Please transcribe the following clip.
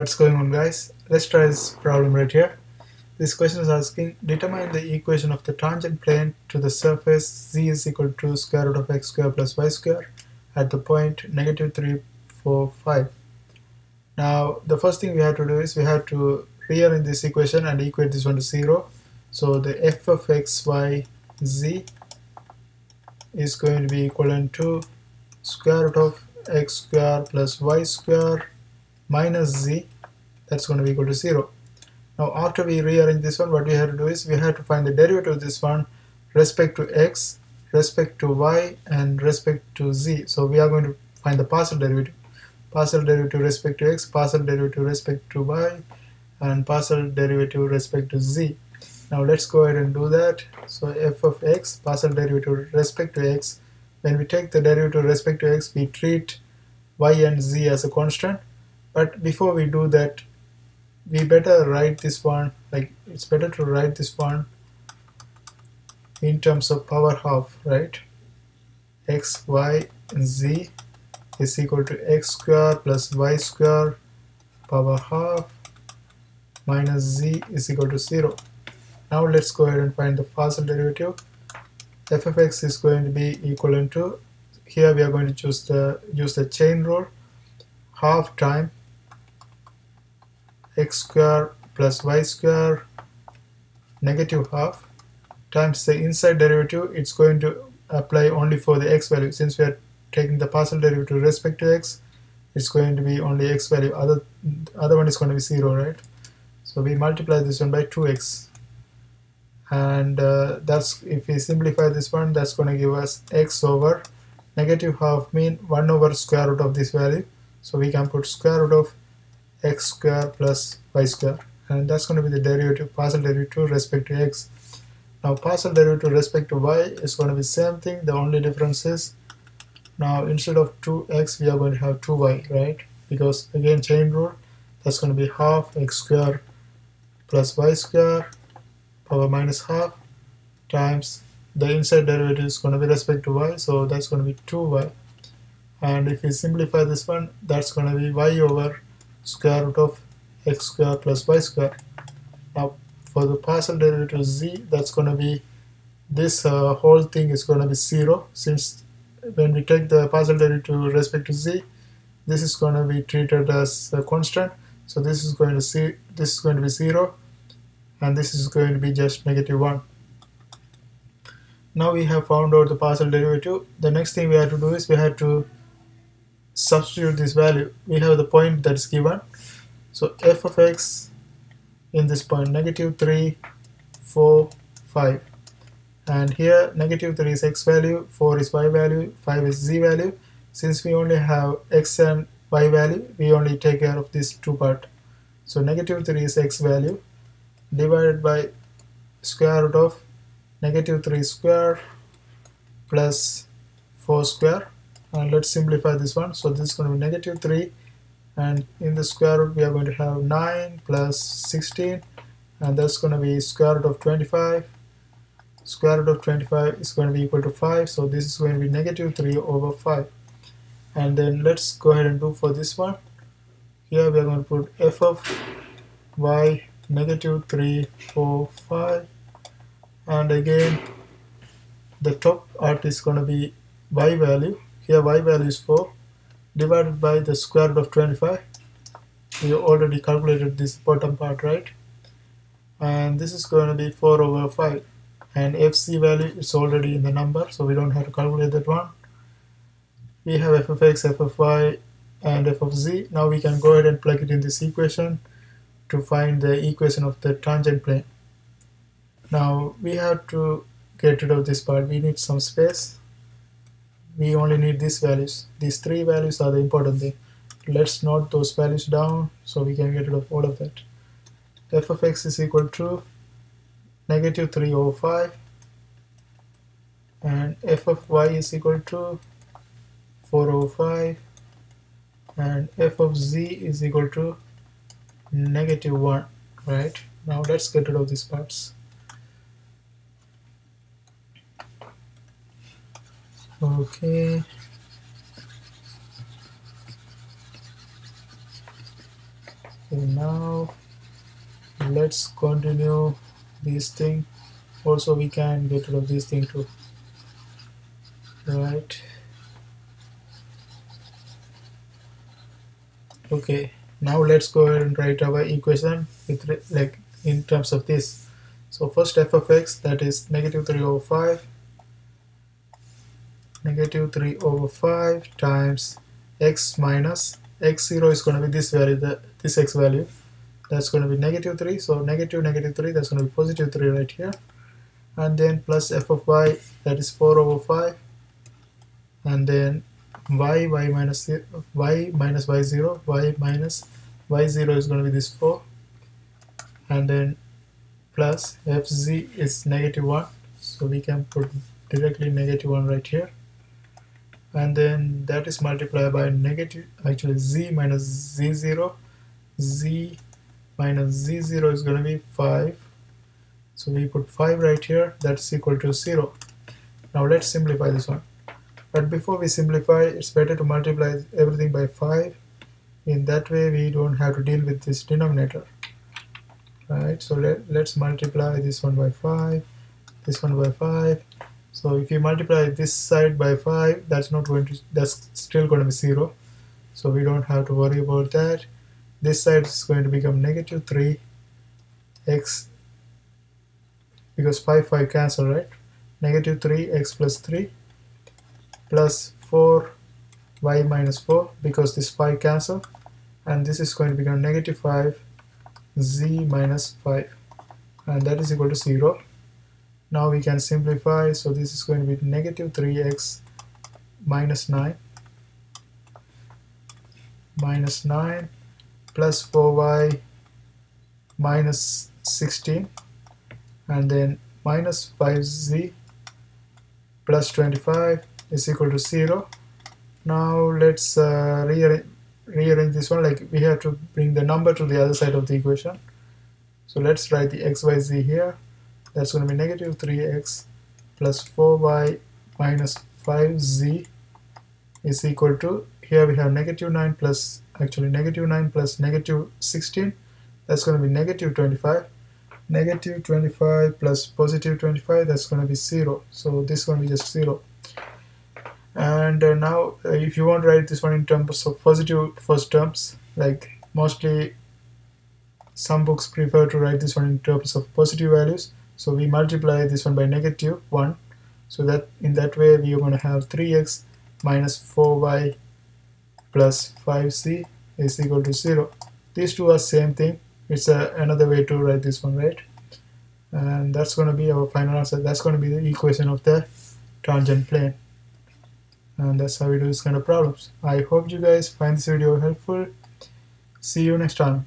What's going on guys? Let's try this problem right here. This question is asking determine the equation of the tangent plane to the surface z is equal to square root of x square plus y square at the point negative 3, 4, 5. Now the first thing we have to do is we have to rearrange this equation and equate this one to 0. So the f of x, y, z is going to be equivalent to square root of x square plus y square minus z that's going to be equal to 0. Now after we rearrange this one what we have to do is we have to find the derivative of this one respect to x, respect to y and respect to z. So we are going to find the partial derivative. Partial derivative respect to x, partial derivative respect to y and partial derivative respect to z. Now let's go ahead and do that. So f of x, partial derivative respect to x. When we take the derivative respect to x, we treat y and z as a constant but before we do that we better write this one like it's better to write this one in terms of power half right? X y and z is equal to x square plus y square power half minus z is equal to 0 now let's go ahead and find the partial derivative. F of x is going to be equivalent to here we are going to choose the use the chain rule half time x square plus y square negative half times the inside derivative it's going to apply only for the x value. Since we are taking the partial derivative with respect to x it's going to be only x value. Other other one is going to be 0 right? So we multiply this one by 2x and uh, that's if we simplify this one that's going to give us x over negative half mean 1 over square root of this value. So we can put square root of x square plus y square. And that's going to be the derivative partial derivative respect to x. Now partial derivative respect to y is going to be same thing. The only difference is now instead of 2x we are going to have 2y right? Because again chain rule that's going to be half x square plus y square power minus half times the inside derivative is going to be respect to y so that's going to be 2y and if we simplify this one that's going to be y over square root of x square plus y square. Now for the partial derivative z that's going to be this uh, whole thing is going to be 0 since when we take the partial derivative with respect to z this is going to be treated as a constant. So this is going to see this is going to be 0 and this is going to be just negative 1 now we have found out the partial derivative. The next thing we have to do is we have to substitute this value. We have the point that is given. So f of x in this point negative 3 4 5 and here negative 3 is x value 4 is y value 5 is z value. Since we only have x and y value we only take care of this two part. So negative 3 is x value divided by square root of negative 3 square plus 4 square and let's simplify this one. So this is going to be negative 3 and in the square root we are going to have 9 plus 16 and that's going to be square root of 25 square root of 25 is going to be equal to 5 so this is going to be negative 3 over 5 and then let's go ahead and do for this one. Here we are going to put f of y negative 3 4 5 and again the top art is going to be y value here y value is 4 divided by the square root of 25 we already calculated this bottom part right? And this is going to be 4 over 5 and fz value is already in the number so we don't have to calculate that one. We have f of x f of y and f of z. Now we can go ahead and plug it in this equation to find the equation of the tangent plane. Now we have to get rid of this part. We need some space we only need these values. These three values are the important thing. Let's note those values down so we can get rid of all of that. F of x is equal to negative 3 over 5 and f of y is equal to 4 over 5 and f of z is equal to negative 1 right? Now let's get rid of these parts okay. Okay now let's continue this thing. Also we can get rid of this thing too. Right. Okay now let's go ahead and write our equation with like in terms of this. So first f of x that is negative 3 over 5 negative 3 over 5 times x minus x0 is going to be this value the, this x value. That's going to be negative 3 so negative negative 3 that's going to be positive 3 right here. And then plus f of y that is 4 over 5 and then y y minus y minus y0 y minus y0 is going to be this 4 and then plus fz is negative 1 so we can put directly negative 1 right here and then that is multiplied by negative actually z minus z0 z minus z0 is going to be 5 so we put 5 right here that's equal to 0 now let's simplify this one. But before we simplify it's better to multiply everything by 5 in that way we don't have to deal with this denominator. Right so let, let's multiply this one by 5 this one by 5 so if you multiply this side by 5 that's not going to that's still going to be 0 so we don't have to worry about that. This side is going to become negative 3 x because 5 5 cancel right? Negative 3 x plus 3 plus 4 y minus 4 because this 5 cancel. And this is going to become negative 5 z minus 5 and that is equal to 0 now we can simplify. So this is going to be negative 3x minus 9 minus 9 plus 4y minus 16 and then minus 5z plus 25 is equal to 0 now let's uh, rearrange, rearrange this one. Like we have to bring the number to the other side of the equation. So let's write the xyz here that's going to be negative 3x plus 4y minus 5z is equal to here we have negative 9 plus actually negative 9 plus negative 16 that's going to be negative 25 negative 25 plus positive 25 that's going to be 0 so this one is just 0 and uh, now uh, if you want to write this one in terms of positive first terms like mostly some books prefer to write this one in terms of positive values so we multiply this one by negative 1 so that in that way we are going to have 3x minus 4y plus 5z is equal to 0 these two are same thing. It's a, another way to write this one right? And that's going to be our final answer. That's going to be the equation of the tangent plane. And that's how we do this kind of problems. I hope you guys find this video helpful. See you next time